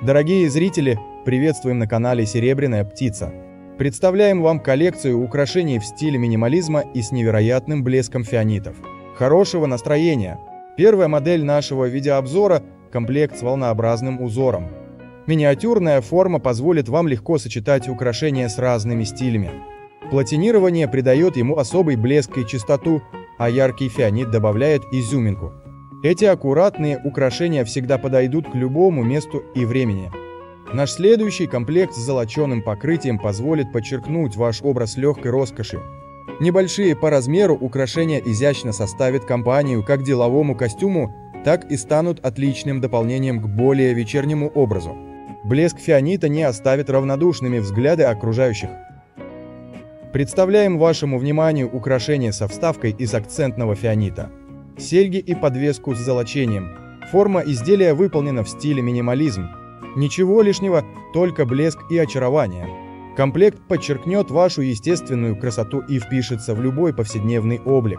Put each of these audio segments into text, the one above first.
Дорогие зрители, приветствуем на канале Серебряная птица. Представляем вам коллекцию украшений в стиле минимализма и с невероятным блеском фианитов. Хорошего настроения! Первая модель нашего видеообзора – комплект с волнообразным узором. Миниатюрная форма позволит вам легко сочетать украшения с разными стилями. Платинирование придает ему особый блеск и чистоту, а яркий фианит добавляет изюминку. Эти аккуратные украшения всегда подойдут к любому месту и времени. Наш следующий комплект с золоченым покрытием позволит подчеркнуть ваш образ легкой роскоши. Небольшие по размеру украшения изящно составят компанию как деловому костюму, так и станут отличным дополнением к более вечернему образу. Блеск фианита не оставит равнодушными взгляды окружающих. Представляем вашему вниманию украшение со вставкой из акцентного фианита. Серьги и подвеску с золочением. Форма изделия выполнена в стиле минимализм. Ничего лишнего, только блеск и очарование. Комплект подчеркнет вашу естественную красоту и впишется в любой повседневный облик.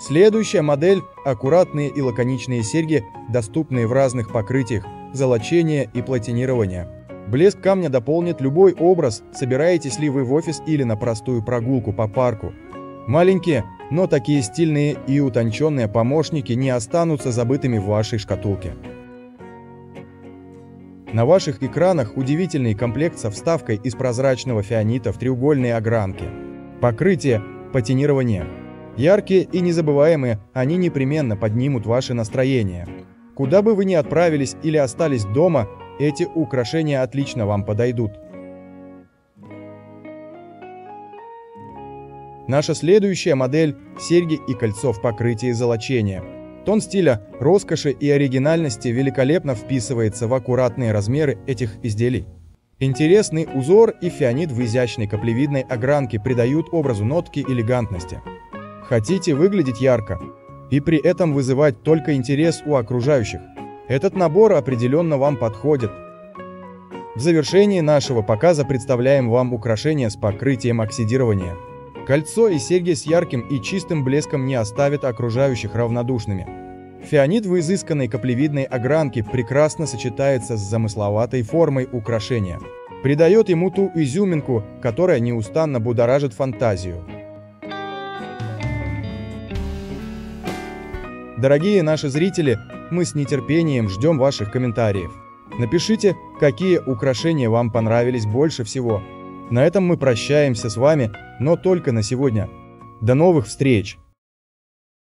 Следующая модель – аккуратные и лаконичные серьги, доступные в разных покрытиях, золочение и платинирование. Блеск камня дополнит любой образ, собираетесь ли вы в офис или на простую прогулку по парку. Маленькие, но такие стильные и утонченные помощники не останутся забытыми в вашей шкатулке. На ваших экранах удивительный комплект со вставкой из прозрачного фианита в треугольные огранки. Покрытие, патинирование. Яркие и незабываемые, они непременно поднимут ваше настроение. Куда бы вы ни отправились или остались дома, эти украшения отлично вам подойдут. Наша следующая модель – серьги и кольцо в покрытии золочения – Тон стиля, роскоши и оригинальности великолепно вписывается в аккуратные размеры этих изделий. Интересный узор и фианит в изящной каплевидной огранке придают образу нотки элегантности. Хотите выглядеть ярко и при этом вызывать только интерес у окружающих? Этот набор определенно вам подходит. В завершении нашего показа представляем вам украшения с покрытием оксидирования. Кольцо и серьги с ярким и чистым блеском не оставят окружающих равнодушными. Фианит в изысканной каплевидной огранке прекрасно сочетается с замысловатой формой украшения. Придает ему ту изюминку, которая неустанно будоражит фантазию. Дорогие наши зрители, мы с нетерпением ждем ваших комментариев. Напишите, какие украшения вам понравились больше всего – на этом мы прощаемся с вами, но только на сегодня. До новых встреч!